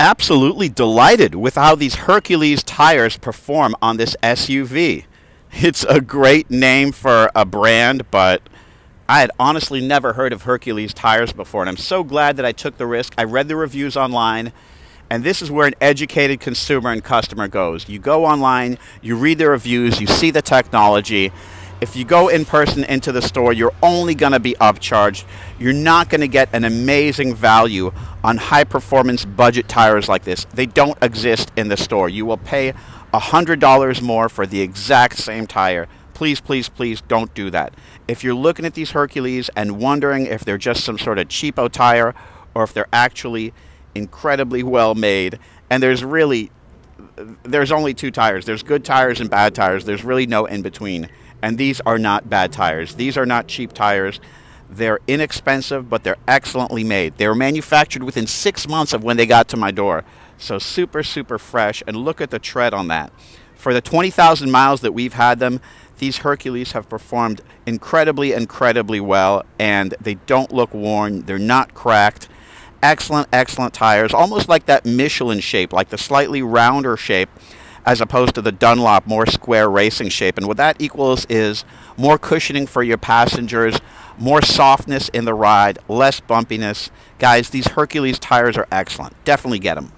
absolutely delighted with how these Hercules tires perform on this SUV. It's a great name for a brand, but I had honestly never heard of Hercules tires before, and I'm so glad that I took the risk. I read the reviews online, and this is where an educated consumer and customer goes. You go online, you read the reviews, you see the technology, if you go in person into the store, you're only going to be upcharged. You're not going to get an amazing value on high performance budget tires like this. They don't exist in the store. You will pay $100 more for the exact same tire. Please, please, please don't do that. If you're looking at these Hercules and wondering if they're just some sort of cheapo tire or if they're actually incredibly well made, and there's really there's only two tires. There's good tires and bad tires. There's really no in between. And these are not bad tires. These are not cheap tires. They're inexpensive, but they're excellently made. They were manufactured within six months of when they got to my door. So super, super fresh. And look at the tread on that. For the 20,000 miles that we've had them, these Hercules have performed incredibly, incredibly well. And they don't look worn. They're not cracked. Excellent, excellent tires. Almost like that Michelin shape, like the slightly rounder shape as opposed to the Dunlop more square racing shape. And what that equals is more cushioning for your passengers, more softness in the ride, less bumpiness. Guys, these Hercules tires are excellent. Definitely get them.